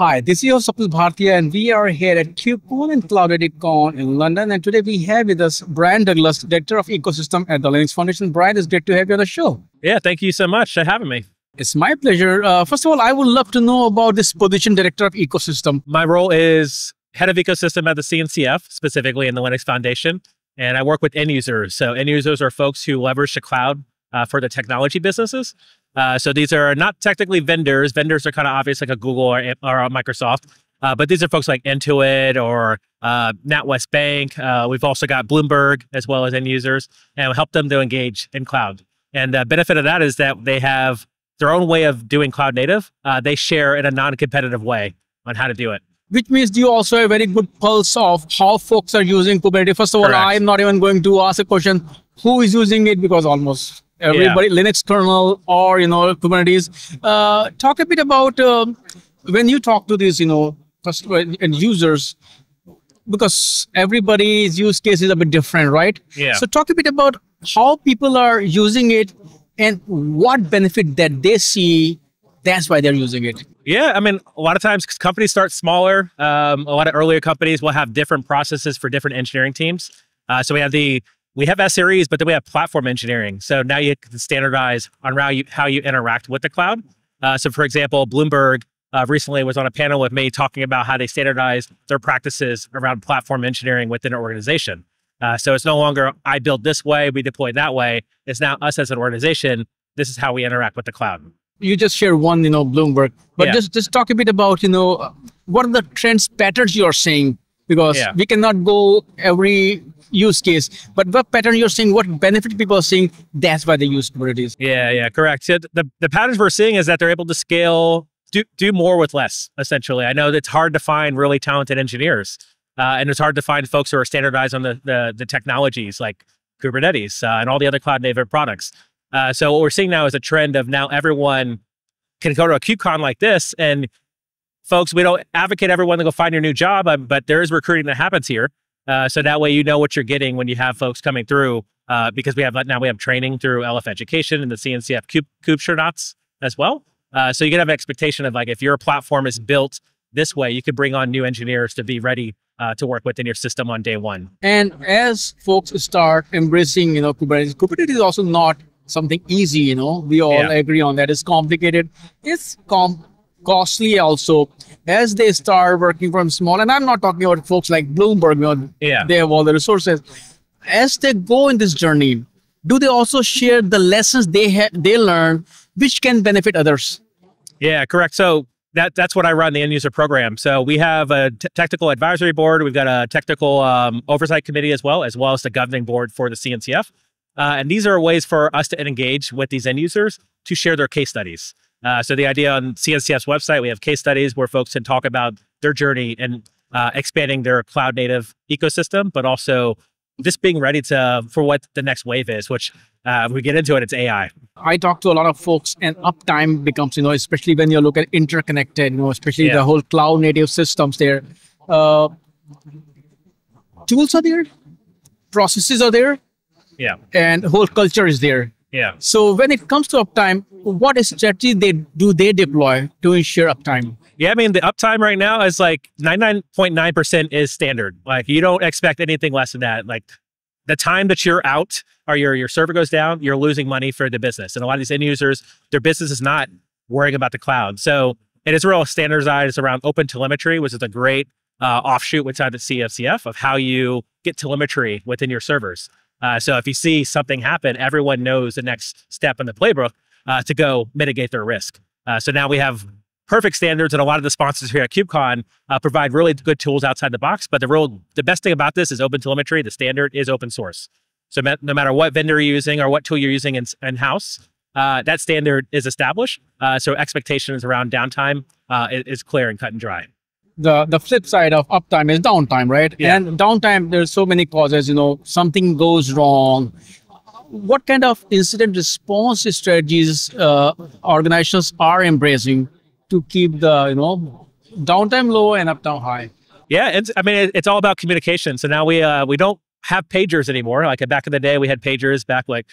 Hi, this is your Swapnil Bhartiya, and we are here at KubeCon and Cloud Con in London. And today we have with us Brian Douglas, Director of Ecosystem at the Linux Foundation. Brian, it's great to have you on the show. Yeah, thank you so much for having me. It's my pleasure. Uh, first of all, I would love to know about this position, Director of Ecosystem. My role is Head of Ecosystem at the CNCF, specifically in the Linux Foundation. And I work with end users. So, end users are folks who leverage the cloud uh, for the technology businesses. Uh, so these are not technically vendors. Vendors are kind of obvious, like a Google or, or a Microsoft. Uh, but these are folks like Intuit or uh, NatWest Bank. Uh, we've also got Bloomberg as well as end users, and we help them to engage in cloud. And the benefit of that is that they have their own way of doing cloud native. Uh, they share in a non-competitive way on how to do it. Which means you also have a very good pulse of how folks are using Kubernetes. First of all, Correct. I'm not even going to ask a question who is using it because almost everybody yeah. linux kernel or you know kubernetes. Uh, talk a bit about um, when you talk to these you know customer and users because everybody's use case is a bit different right? Yeah. So talk a bit about how people are using it and what benefit that they see that's why they're using it. Yeah i mean a lot of times companies start smaller. Um, a lot of earlier companies will have different processes for different engineering teams. Uh, so we have the we have SREs, but then we have platform engineering. So now you can standardize on how you, how you interact with the cloud. Uh, so, for example, Bloomberg uh, recently was on a panel with me talking about how they standardize their practices around platform engineering within an organization. Uh, so it's no longer I build this way, we deploy that way. It's now us as an organization. This is how we interact with the cloud. You just share one, you know, Bloomberg, but yeah. just just talk a bit about, you know, what are the trends patterns you are seeing because yeah. we cannot go every use case. But what pattern you're seeing, what benefit people are seeing, that's why they use Kubernetes. Yeah, yeah, correct. So the, the patterns we're seeing is that they're able to scale, do, do more with less, essentially. I know it's hard to find really talented engineers. Uh, and it's hard to find folks who are standardized on the, the, the technologies like Kubernetes uh, and all the other cloud native products. Uh, so what we're seeing now is a trend of now everyone can go to a KubeCon like this and folks, we don't advocate everyone to go find your new job, um, but there is recruiting that happens here. Uh, so that way you know what you're getting when you have folks coming through. Uh, because we have now we have training through LF Education and the CNCF Cube Kubestronauts as well. Uh, so you can have an expectation of like if your platform is built this way, you could bring on new engineers to be ready uh, to work within your system on day one. And as folks start embracing, you know, Kubernetes, Kubernetes is also not something easy. You know, we all yeah. agree on that. It's complicated. It's com costly also as they start working from small and i'm not talking about folks like bloomberg you know, yeah they have all the resources as they go in this journey do they also share the lessons they have they learn which can benefit others yeah correct so that that's what I run the end user program. So we have a technical advisory board. We've got a technical um, oversight committee as well, as well as the governing board for the CNCF. Uh, and these are ways for us to engage with these end users to share their case studies. Uh, so the idea on CNCF's website, we have case studies where folks can talk about their journey and uh, expanding their cloud native ecosystem, but also just being ready to for what the next wave is, which uh, we get into it, it's AI. I talk to a lot of folks, and uptime becomes, you know, especially when you look at interconnected, you know, especially yeah. the whole cloud native systems there. Uh, tools are there, processes are there, yeah, and whole culture is there. Yeah. So when it comes to uptime, what strategy they do they deploy to ensure uptime? Yeah, I mean the uptime right now is like 99.9% is standard. Like you don't expect anything less than that. Like the time that you're out or your your server goes down, you're losing money for the business. And a lot of these end users, their business is not worrying about the cloud. So it is real standardized around open telemetry, which is a great uh, offshoot inside the CNCF of how you get telemetry within your servers. Uh, so if you see something happen, everyone knows the next step in the playbook uh, to go mitigate their risk. Uh, so now we have perfect standards, and a lot of the sponsors here at KubeCon uh, provide really good tools outside the box. But the real, the best thing about this is open telemetry. The standard is open source. So no matter what vendor you're using or what tool you're using in, in house, uh, that standard is established. Uh, so expectations around downtime is, is clear and cut and dry the the flip side of uptime is downtime, right? Yeah. And downtime, there's so many causes. You know, something goes wrong. What kind of incident response strategies uh, organizations are embracing to keep the you know downtime low and uptime high? Yeah, it's, I mean it's all about communication. So now we uh, we don't have pagers anymore. Like back in the day, we had pagers. Back like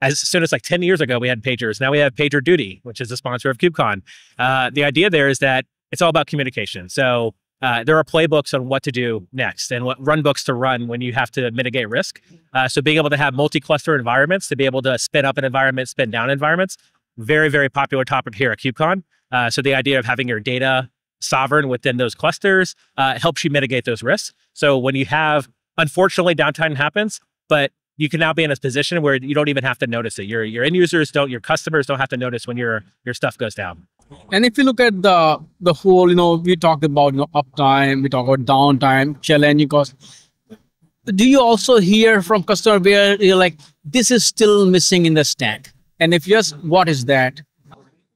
as soon as like 10 years ago, we had pagers. Now we have PagerDuty, which is a sponsor of KubeCon. Uh, the idea there is that it's all about communication. So uh, there are playbooks on what to do next and what run books to run when you have to mitigate risk. Uh, so being able to have multi-cluster environments to be able to spin up an environment, spin down environments, very, very popular topic here at KubeCon. Uh, so the idea of having your data sovereign within those clusters uh, helps you mitigate those risks. So when you have, unfortunately, downtime happens, but you can now be in a position where you don't even have to notice it. Your your end users don't, your customers don't have to notice when your your stuff goes down. And if you look at the the whole, you know, we talked about you know uptime, we talk about downtime, challenging cost. Do you also hear from customer where you're like, this is still missing in the stack? And if yes, what is that?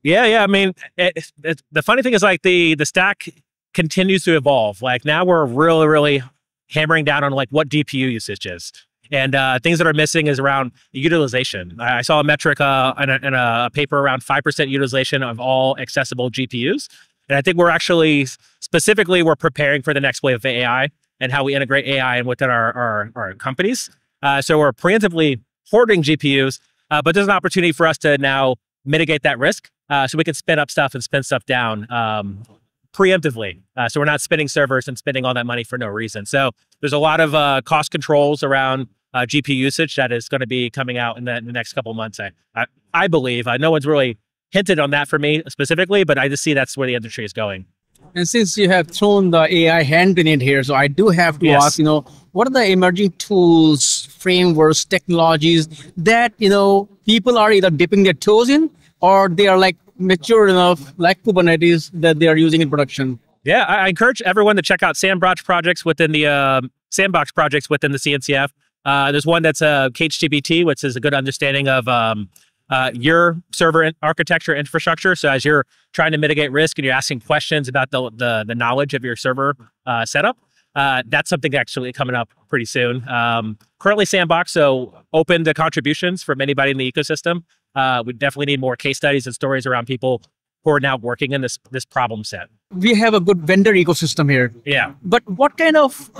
Yeah, yeah. I mean, it, it, the funny thing is like the the stack continues to evolve. Like now we're really, really hammering down on like what DPU usage is. And uh, things that are missing is around utilization. I, saw a metric uh, in, a, in a paper around 5% utilization of all accessible GPUs. And I think we're actually specifically we're preparing for the next wave of AI and how we integrate AI and within our, our, our companies. Uh, so we're preemptively hoarding GPUs, uh, but there's an opportunity for us to now mitigate that risk uh, so we can spin up stuff and spin stuff down um, preemptively. Uh, so we're not spinning servers and spending all that money for no reason. So there's a lot of uh, cost controls around uh, GPU usage that is going to be coming out in the, in the next couple months. I, I, I believe. Uh, no one's really hinted on that for me specifically, but I just see that's where the industry is going. And since you have thrown the AI hand in it here, so I do have to yes. ask, you know, what are the emerging tools, frameworks, technologies that, you know, people are either dipping their toes in or they are like mature enough, like Kubernetes, that they are using in production? Yeah, I encourage everyone to check out sandbox projects within the uh, sandbox projects within the CNCF. Uh, there's one that's a uh, K8sGPT, which is a good understanding of um, uh, your server architecture infrastructure. So as you're trying to mitigate risk and you're asking questions about the the, the knowledge of your server uh, setup, uh, that's something actually coming up pretty soon. Um, currently sandbox, so open to contributions from anybody in the ecosystem. Uh, we definitely need more case studies and stories around people who are now working in this this problem set. We have a good vendor ecosystem here. Yeah. But what kind of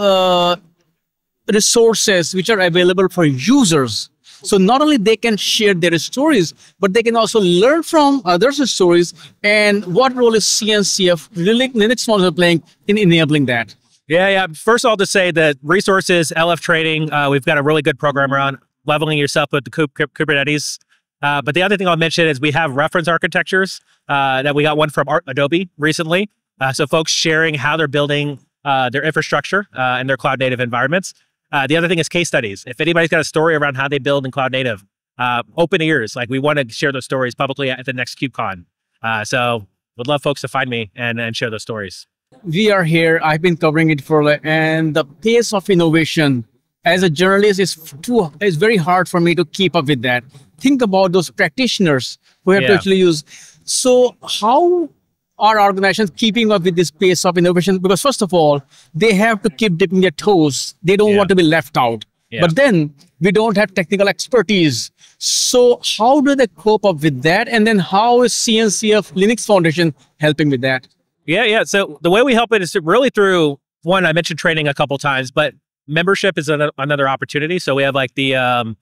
resources which are available for users. So not only they can share their stories, but they can also learn from others' stories. And what role is CNCF Linux models playing in enabling that? Yeah, yeah. First of all, to say that resources, LF Training, uh, we've got a really good program around leveling yourself with the Kubernetes. Uh, but the other thing I'll mention is we have reference architectures uh, that we got one from Adobe recently. Uh, so folks sharing how they're building uh, their infrastructure uh, and their cloud native environments. Uh, the other thing is case studies. If anybody's got a story around how they build in cloud native, uh, open ears. Like we want to share those stories publicly at the next KubeCon. Uh, so would love folks to find me and, and share those stories. We are here. I've been covering it for, and the pace of innovation as a journalist is too, it's very hard for me to keep up with that. Think about those practitioners who have yeah. to actually use. So how are organizations keeping up with this pace of innovation? Because first of all, they have to keep dipping their toes. They don't yeah. want to be left out. Yeah. But then we don't have technical expertise. So how do they cope up with that? And then how is CNCF Linux Foundation helping with that? Yeah, yeah. So the way we help it is really through one. I mentioned training a couple times, but membership is an, another opportunity. So we have like the um,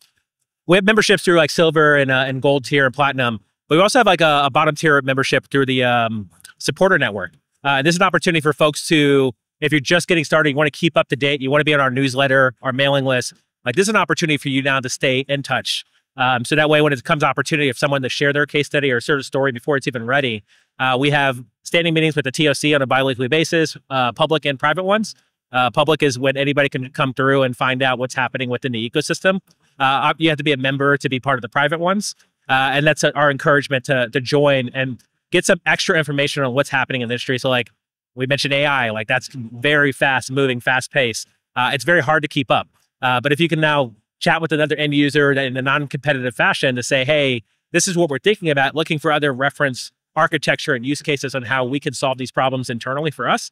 we have memberships through like silver and uh, and gold tier and platinum. But we also have like a, a bottom tier membership through the um, supporter network. Uh, this is an opportunity for folks to, if you're just getting started, you want to keep up to date, you want to be on our newsletter, our mailing list. Like this is an opportunity for you now to stay in touch. Um, so that way, when it comes opportunity of someone to share their case study or share a story before it's even ready, uh, we have standing meetings with the TOC on a biweekly basis, uh, public and private ones. Uh, public is when anybody can come through and find out what's happening within the ecosystem. Uh, you have to be a member to be part of the private ones, uh, and that's our encouragement to to join and get some extra information on what's happening in the industry. So like we mentioned AI, like that's very fast moving, fast pace. Uh, it's very hard to keep up. Uh, but if you can now chat with another end user in a non-competitive fashion to say, hey, this is what we're thinking about, looking for other reference architecture and use cases on how we can solve these problems internally for us,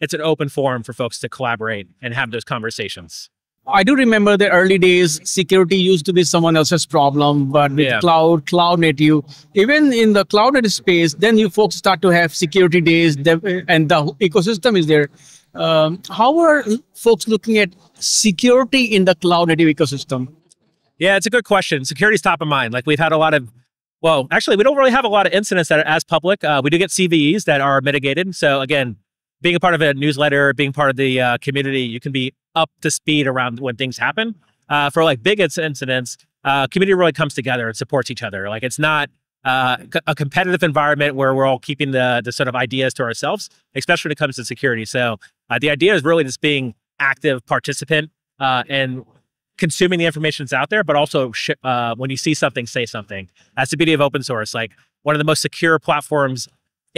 it's an open forum for folks to collaborate and have those conversations. I do remember the early days, security used to be someone else's problem, but with yeah. cloud, cloud native, even in the cloud native space, then you folks start to have security days and the ecosystem is there. Um, how are folks looking at security in the cloud native ecosystem? Yeah, it's a good question. Security is top of mind. Like we've had a lot of Well, actually, we don't really have a lot of incidents that are as public. Uh, we do get CVEs that are mitigated. So again, being a part of a newsletter, being part of the uh, community, you can be up to speed around when things happen. Uh, for like big incidents, uh, community really comes together and supports each other. Like it's not uh, a competitive environment where we're all keeping the the sort of ideas to ourselves, especially when it comes to security. So uh, the idea is really just being active participant uh, and consuming the information that's out there, but also uh, when you see something, say something. That's the beauty of open source. Like one of the most secure platforms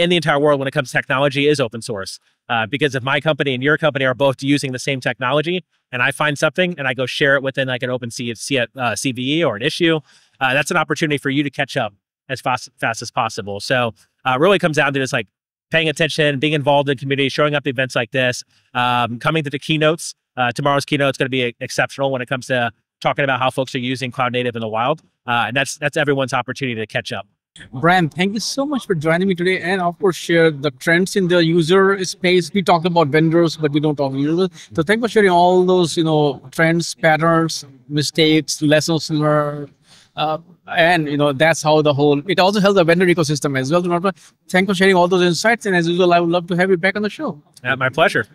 in the entire world when it comes to technology is open source. Uh, because if my company and your company are both using the same technology, and I find something and I go share it within like an open C- C- uh, CVE or an issue, uh, that's an opportunity for you to catch up as fast, fast as possible. So uh, really comes down to just like paying attention, being involved in community, showing up to events like this, um, coming to the keynotes. Uh, tomorrow's keynote is going to be exceptional when it comes to talking about how folks are using cloud native in the wild, uh, and that's that's everyone's opportunity to catch up. Brian, thank you so much for joining me today, and of course share the trends in the user space. We talked about vendors, but we don't talk users. So thank you for sharing all those you know trends, patterns, mistakes, lessons learned. Uh, and you know that's how the whole it also helps the vendor ecosystem as well. Thank you for sharing all those insights, and as usual, I would love to have you back on the show. Yeah, my pleasure.